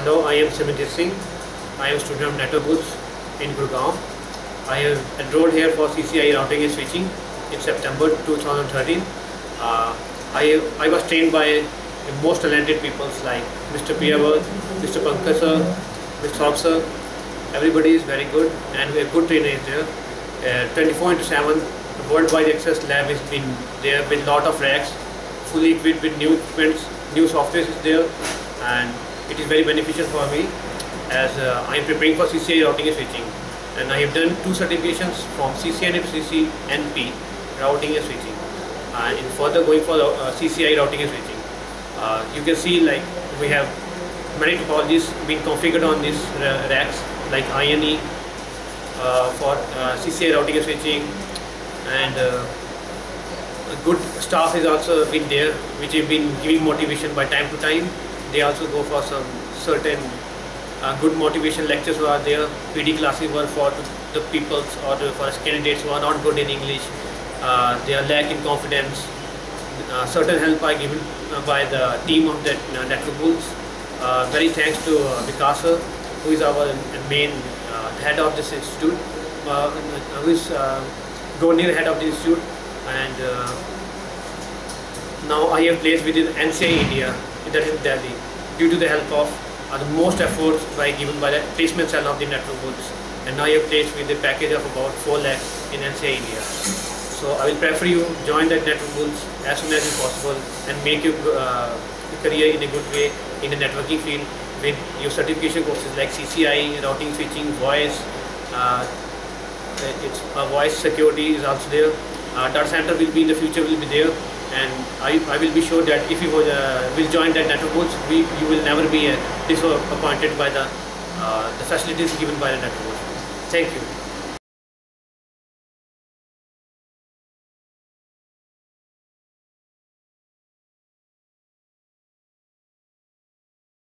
Hello, I am Simranjeet Singh. I am a student of Network Bulls in Gurgaon. I have enrolled here for CCIE routing and switching in September 2013. Uh, I, I was trained by the most talented people like Mr. Priyavar, Mr. Pankaj sir, Mr. Thorpe sir. Everybody is very good and we have good trainers there. Uh, 24 into 7 worldwide access lab has been there with lot of racks, fully equipped with new equipments, new software is there and it is very beneficial for me as uh, I am preparing for CCIE routing and switching. And I have done two certifications from CCNA to CCNP routing and switching. And in further going for uh, CCIE routing and switching. Uh, you can see like we have many topologies being configured on these uh, racks like INE uh, for uh, CCIE routing and switching. And good staff is also been there which have been giving motivation by time to time they also go for some certain uh, good motivation lectures who are there. PD classes were for the peoples or for candidates who are not good in English. Uh, they are lacking confidence. Uh, certain help are given uh, by the team of that uh, network. Uh, very thanks to uh, Vikasa, who is our main head of this institute, who is uh, near head of the institute, and now I have placed within NCI India is Delhi due to the help of uh, the most efforts by given by the placement cell of the network Bulls and now you're placed with a package of about 4 lakhs in NCI India. So I will prefer you join that network Bulls as soon as possible and make your uh, career in a good way in the networking field with your certification courses like CCIE, routing, switching, voice, uh, it's uh, voice security is also there. Uh, data center will be in the future will be there and I, I will be sure that if you uh, will join that network Bulls, we, you will never be uh, disappointed by the, uh, the facilities given by the network Bulls. Thank you.